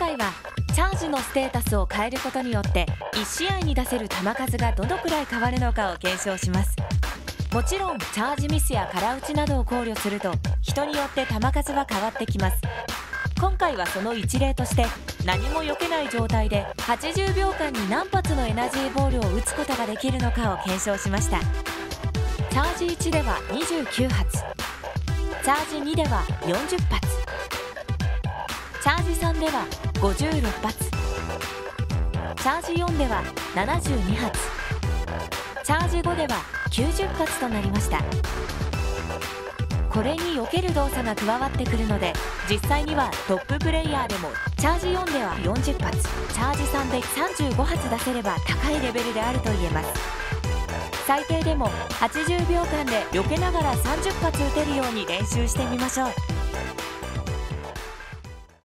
回はチャージのステータスを変えることによって1試合に出せる球数がどのくらい変わるのかを検証します。もちろんチャージミスや空打ちなどを考慮すると人によって球数は変わってきます。今回はその一例として何も避けない状態で80秒間に何発のエナジーボールを打つことができるのかを検証しました。チャージ1では29発。チャージ2では40発。チでは56発。チャージ4では72発。チャージ5では90発となりました。これに避ける動作が加わってくるので実際にはトッププレイヤーでもチャージ4では40発。チャージ3で35発出せれば高いレベルであると言えます。最低でも80秒間で避けながら30発打てるように練習してみましょう。